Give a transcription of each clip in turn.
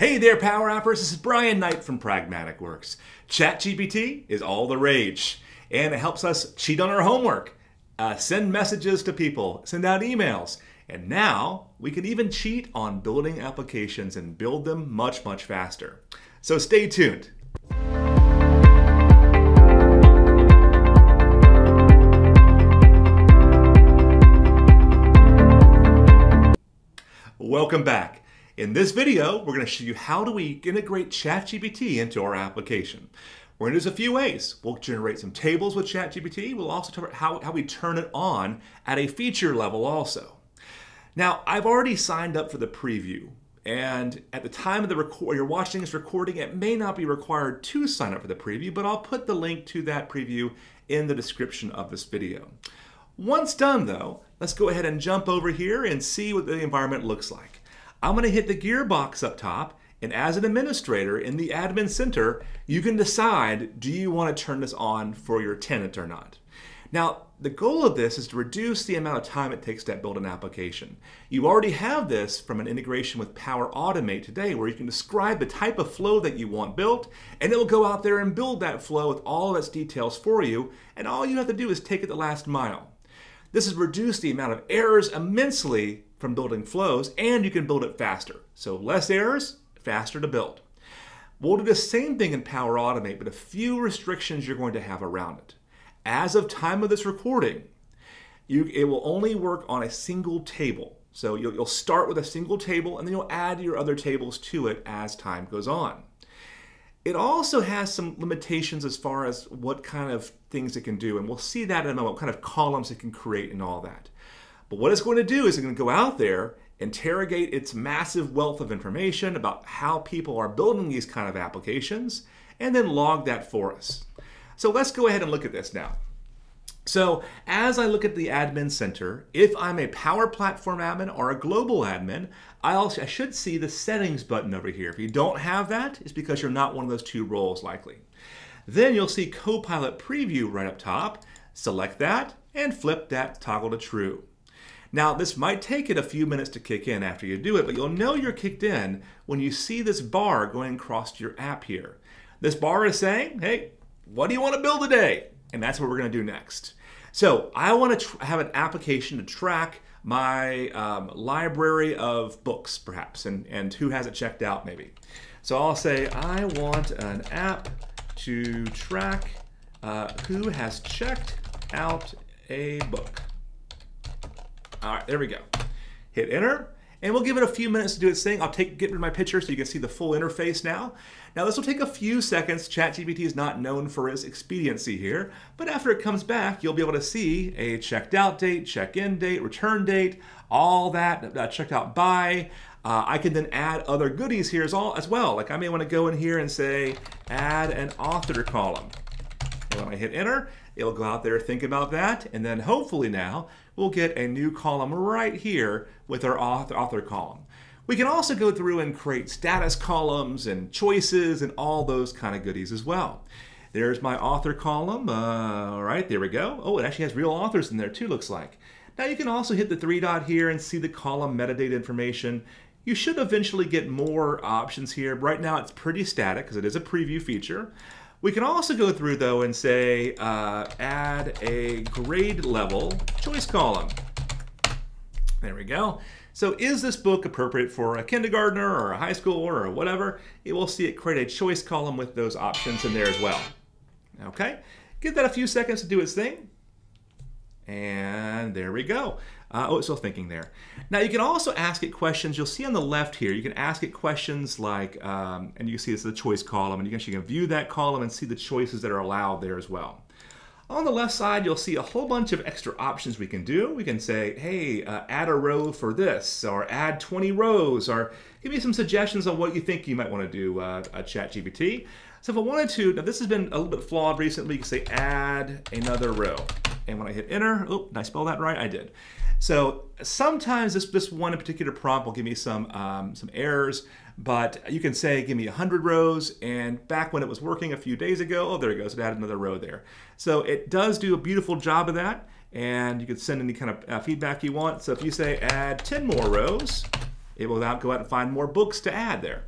Hey there, Power Appers. This is Brian Knight from Pragmatic Works. ChatGPT is all the rage, and it helps us cheat on our homework, uh, send messages to people, send out emails, and now we can even cheat on building applications and build them much, much faster. So stay tuned. Welcome back. In this video, we're going to show you how do we integrate ChatGPT into our application. We're going to use a few ways. We'll generate some tables with ChatGPT. We'll also talk about how, how we turn it on at a feature level also. Now, I've already signed up for the preview, and at the time of the record, you're watching this recording, it may not be required to sign up for the preview, but I'll put the link to that preview in the description of this video. Once done though, let's go ahead and jump over here and see what the environment looks like. I'm gonna hit the gearbox up top, and as an administrator in the admin center, you can decide, do you wanna turn this on for your tenant or not? Now, the goal of this is to reduce the amount of time it takes to build an application. You already have this from an integration with Power Automate today, where you can describe the type of flow that you want built, and it will go out there and build that flow with all of its details for you, and all you have to do is take it the last mile. This has reduced the amount of errors immensely from building flows, and you can build it faster. So less errors, faster to build. We'll do the same thing in Power Automate, but a few restrictions you're going to have around it. As of time of this recording, you, it will only work on a single table. So you'll, you'll start with a single table and then you'll add your other tables to it as time goes on. It also has some limitations as far as what kind of things it can do, and we'll see that in a moment, what kind of columns it can create and all that. But what it's going to do is it's going to go out there, interrogate its massive wealth of information about how people are building these kind of applications, and then log that for us. So let's go ahead and look at this now. So as I look at the admin center, if I'm a Power Platform admin or a global admin, I, also, I should see the settings button over here. If you don't have that, it's because you're not one of those two roles likely. Then you'll see Copilot Preview right up top. Select that and flip that toggle to true. Now, this might take it a few minutes to kick in after you do it, but you'll know you're kicked in when you see this bar going across your app here. This bar is saying, hey, what do you want to build today? And that's what we're going to do next. So I want to have an application to track my um, library of books, perhaps, and, and who has it checked out, maybe. So I'll say, I want an app to track uh, who has checked out a book. All right, there we go. Hit enter, and we'll give it a few minutes to do its thing. I'll take get rid of my picture so you can see the full interface now. Now this will take a few seconds. ChatGPT is not known for its expediency here, but after it comes back, you'll be able to see a checked out date, check-in date, return date, all that uh, checked out by. Uh, I can then add other goodies here as, all, as well. Like I may want to go in here and say, add an author column. And when I hit enter, it'll go out there, think about that, and then hopefully now we'll get a new column right here with our author, author column. We can also go through and create status columns and choices and all those kind of goodies as well. There's my author column. Uh, all right, there we go. Oh, it actually has real authors in there too, looks like. Now you can also hit the three dot here and see the column metadata information. You should eventually get more options here. Right now it's pretty static because it is a preview feature. We can also go through though and say uh, add a grade level choice column. There we go. So is this book appropriate for a kindergartner or a high schooler or whatever? It will see it create a choice column with those options in there as well. Okay, give that a few seconds to do its thing. And there we go. Uh, oh, it's still thinking there. Now you can also ask it questions. You'll see on the left here, you can ask it questions like, um, and you can see this is the choice column, and you can actually view that column and see the choices that are allowed there as well. On the left side, you'll see a whole bunch of extra options we can do. We can say, hey, uh, add a row for this, or add 20 rows, or give me some suggestions on what you think you might want to do uh, ChatGPT. So if I wanted to, now this has been a little bit flawed recently, you can say add another row. And when I hit enter, oh, did I spell that right? I did. So sometimes this, this one particular prompt will give me some, um, some errors, but you can say, give me 100 rows, and back when it was working a few days ago, oh, there it goes, it added another row there. So it does do a beautiful job of that, and you can send any kind of uh, feedback you want. So if you say add 10 more rows, it will now go out and find more books to add there.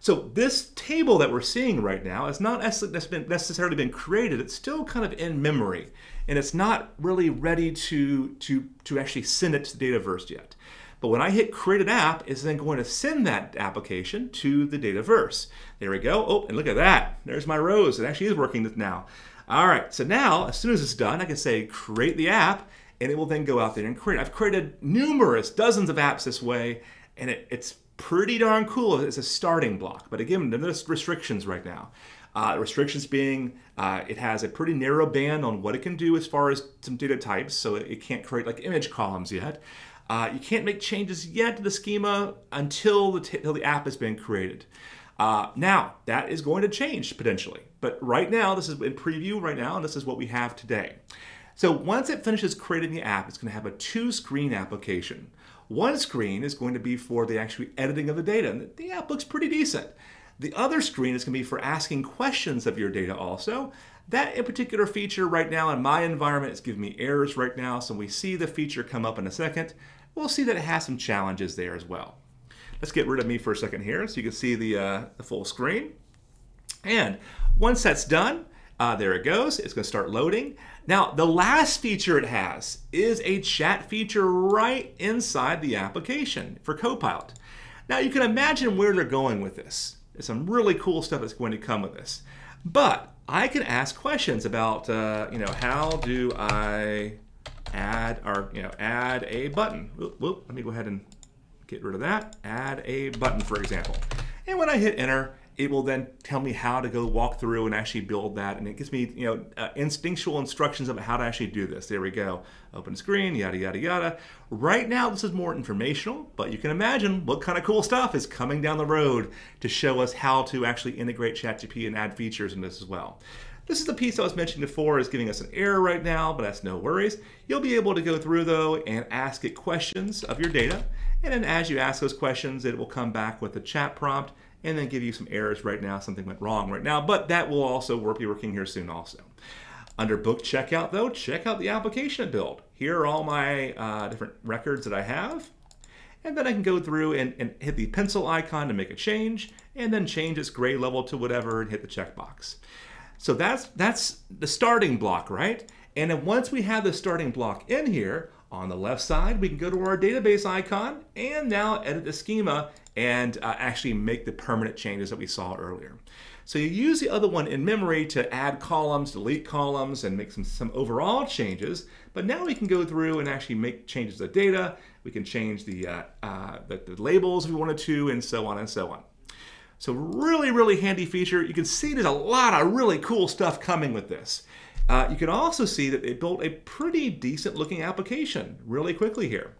So this table that we're seeing right now has not necessarily been created. It's still kind of in memory, and it's not really ready to, to, to actually send it to the Dataverse yet. But when I hit create an app, it's then going to send that application to the Dataverse. There we go. Oh, and look at that. There's my rows. It actually is working now. All right, so now as soon as it's done, I can say create the app, and it will then go out there and create. I've created numerous, dozens of apps this way, and it, it's pretty darn cool as a starting block. But again, there's restrictions right now. Uh, restrictions being uh, it has a pretty narrow band on what it can do as far as some data types, so it can't create like image columns yet. Uh, you can't make changes yet to the schema until the, until the app has been created. Uh, now, that is going to change potentially, but right now, this is in preview right now, and this is what we have today. So once it finishes creating the app, it's going to have a two-screen application. One screen is going to be for the actual editing of the data, and the app looks pretty decent. The other screen is going to be for asking questions of your data also. That in particular feature right now in my environment is giving me errors right now, so we see the feature come up in a second. We'll see that it has some challenges there as well. Let's get rid of me for a second here so you can see the, uh, the full screen. And once that's done, uh, there it goes. It's going to start loading. Now, the last feature it has is a chat feature right inside the application for Copilot. Now, you can imagine where they're going with this. There's some really cool stuff that's going to come with this. But I can ask questions about, uh, you know, how do I add or you know add a button. Whoop, whoop, let me go ahead and get rid of that. Add a button, for example. And when I hit enter, it will then tell me how to go walk through and actually build that. And it gives me, you know, uh, instinctual instructions about how to actually do this. There we go. Open screen, yada, yada, yada. Right now, this is more informational, but you can imagine what kind of cool stuff is coming down the road to show us how to actually integrate ChatGPT and add features in this as well. This is the piece I was mentioning before is giving us an error right now, but that's no worries. You'll be able to go through though and ask it questions of your data. And then as you ask those questions, it will come back with a chat prompt and then give you some errors right now. Something went wrong right now, but that will also work, be working here soon also. Under book checkout though, check out the application build. Here are all my uh, different records that I have. And then I can go through and, and, hit the pencil icon to make a change, and then change its gray level to whatever and hit the checkbox. So that's, that's the starting block, right? And then once we have the starting block in here, on the left side, we can go to our database icon and now edit the schema and uh, actually make the permanent changes that we saw earlier. So you use the other one in memory to add columns, delete columns, and make some, some overall changes. But now we can go through and actually make changes to the data. We can change the, uh, uh, the, the labels if we wanted to, and so on and so on. So really, really handy feature. You can see there's a lot of really cool stuff coming with this. Uh, you can also see that they built a pretty decent looking application really quickly here.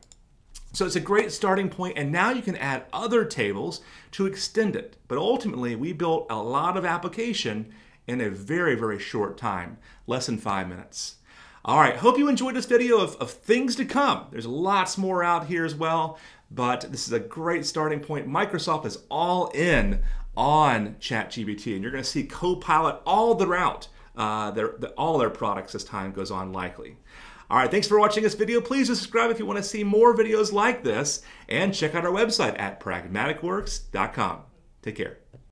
So it's a great starting point, and now you can add other tables to extend it. But ultimately, we built a lot of application in a very, very short time, less than five minutes. All right, hope you enjoyed this video of, of things to come. There's lots more out here as well but this is a great starting point. Microsoft is all in on ChatGPT, and you're going to see Copilot all throughout uh, their, the, all their products as time goes on, likely. All right, thanks for watching this video. Please subscribe if you want to see more videos like this, and check out our website at pragmaticworks.com. Take care.